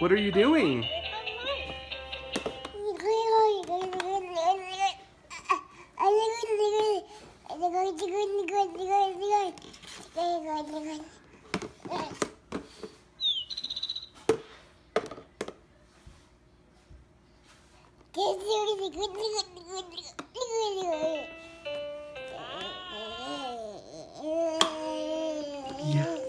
What are you doing? Yeah.